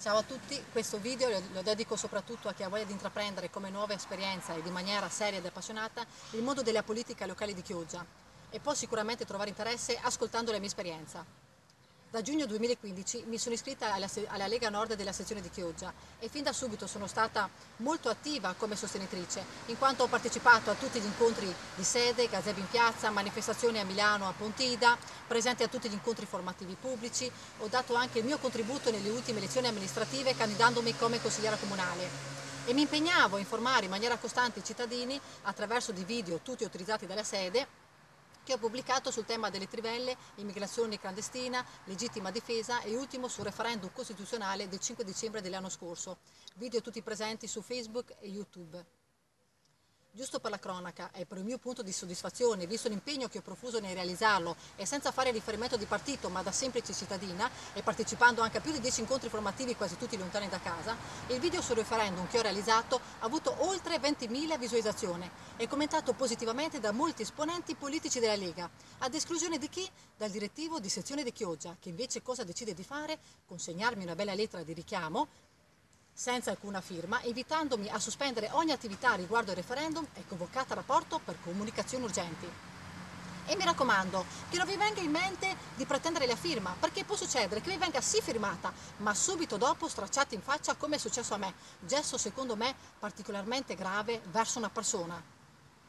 Ciao a tutti, questo video lo dedico soprattutto a chi ha voglia di intraprendere come nuova esperienza e di maniera seria ed appassionata il mondo della politica locale di Chioggia e può sicuramente trovare interesse ascoltando la mia esperienza. Da giugno 2015 mi sono iscritta alla, alla, Lega Nord della sezione di Chioggia e fin da subito sono stata molto attiva come sostenitrice, in quanto ho partecipato a tutti gli incontri di sede, gazebo in piazza, manifestazioni a Milano, a Pontida, presente a tutti gli incontri formativi pubblici, ho dato anche il mio contributo nelle ultime elezioni amministrative candidandomi come consigliera comunale. E mi impegnavo a informare in maniera costante i cittadini attraverso di video tutti utilizzati dalla sede che ho pubblicato sul tema delle trivelle, immigrazione clandestina, legittima difesa e ultimo sul referendum costituzionale del 5 dicembre dell'anno scorso. Video tutti presenti su Facebook e YouTube. Giusto per la cronaca e per il mio punto di soddisfazione, visto l'impegno che ho profuso nel realizzarlo e senza fare riferimento di partito ma da semplice cittadina e partecipando anche a più di 10 incontri formativi quasi tutti lontani da casa, il video sul referendum che ho realizzato ha avuto oltre 20.000 visualizzazioni e commentato positivamente da molti esponenti politici della Lega, ad esclusione di chi? Dal direttivo di sezione di Chioggia, che invece cosa decide di fare? Consegnarmi una bella lettera di richiamo senza alcuna firma, invitandomi a sospendere ogni attività riguardo il referendum e convocata a rapporto per comunicazioni urgenti. E mi raccomando che non vi venga in mente di pretendere la firma, perché può succedere che vi venga sì firmata, ma subito dopo stracciata in faccia come è successo a me, gesto secondo me particolarmente grave verso una persona.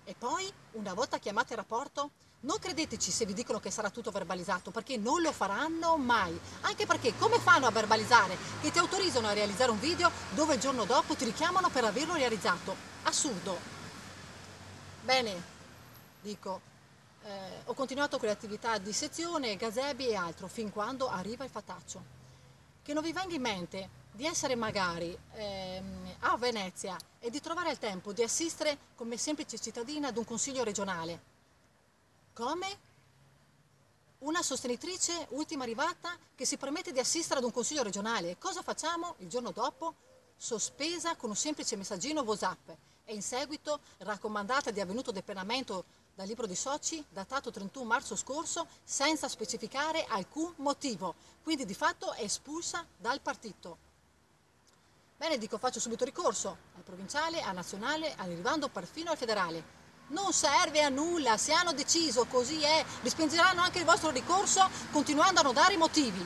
E poi, una volta chiamati a rapporto, non credeteci se vi dicono che sarà tutto verbalizzato, perché non lo faranno mai. Anche perché come fanno a verbalizzare che ti autorizzano a realizzare un video dove il giorno dopo ti richiamano per averlo realizzato? Assurdo. Bene, dico, eh, ho continuato con le attività di sezione, gazebi e altro, fin quando arriva il fataccio. Che non vi venga in mente di essere magari ehm, a Venezia e di trovare il tempo di assistere come semplice cittadina ad un consiglio regionale come una sostenitrice ultima arrivata che si permette di assistere ad un consiglio regionale. Cosa facciamo il giorno dopo? Sospesa con un semplice messaggino WhatsApp e in seguito raccomandata di avvenuto depenamento dal libro di soci datato 31 marzo scorso senza specificare alcun motivo, quindi di fatto è espulsa dal partito. Bene, dico faccio subito ricorso al provinciale, al nazionale, arrivando perfino al federale non serve a nulla, se hanno deciso così è, respingeranno anche il vostro ricorso continuando a non dare i motivi.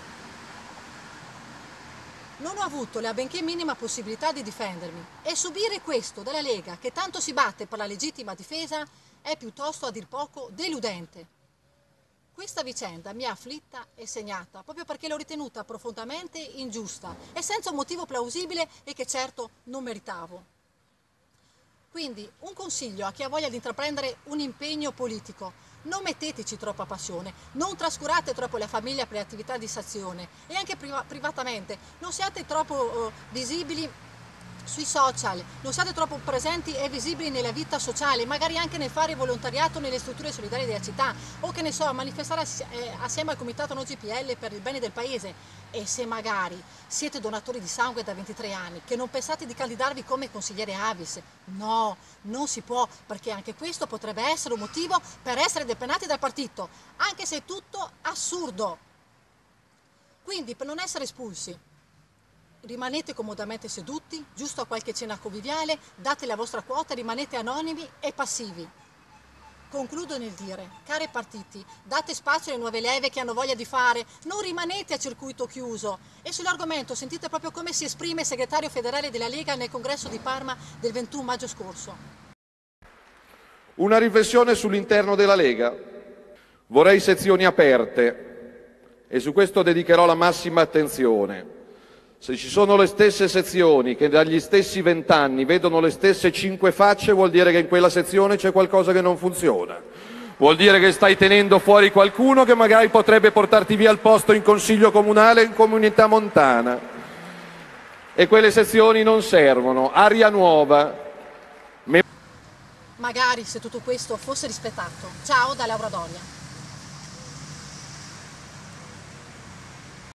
Non ho avuto la benché minima possibilità di difendermi e subire questo della Lega, che tanto si batte per la legittima difesa, è piuttosto a dir poco deludente. Questa vicenda mi ha afflitta e segnata, proprio perché l'ho ritenuta profondamente ingiusta e senza un motivo plausibile e che certo non meritavo. Quindi un consiglio a chi ha voglia di intraprendere un impegno politico, non metteteci troppa passione, non trascurate troppo la famiglia per le attività di sazione e anche priva privatamente, non siate troppo uh, visibili sui social, non siate troppo presenti e visibili nella vita sociale, magari anche nel fare volontariato nelle strutture solidari della città o che ne so, manifestare eh, assieme al comitato no GPL per il bene del paese. E se magari siete donatori di sangue da 23 anni, che non pensate di candidarvi come consigliere Avis, no, non si può, perché anche questo potrebbe essere un motivo per essere depenati dal partito, anche se è tutto assurdo. Quindi per non essere espulsi, rimanete comodamente seduti, giusto a qualche cena conviviale, date la vostra quota, rimanete anonimi e passivi. Concludo nel dire, cari partiti, date spazio alle nuove leve che hanno voglia di fare, non rimanete a circuito chiuso. E sull'argomento sentite proprio come si esprime il segretario federale della Lega nel congresso di Parma del 21 maggio scorso. Una riflessione sull'interno della Lega. Vorrei sezioni aperte e su questo dedicherò la massima attenzione. Se ci sono le stesse sezioni che dagli stessi vent'anni vedono le stesse cinque facce, vuol dire che in quella sezione c'è qualcosa che non funziona. Vuol dire che stai tenendo fuori qualcuno che magari potrebbe portarti via il posto in consiglio comunale in comunità montana. E quelle sezioni non servono. Aria nuova. Magari se tutto questo fosse rispettato. Ciao da Laura Doria.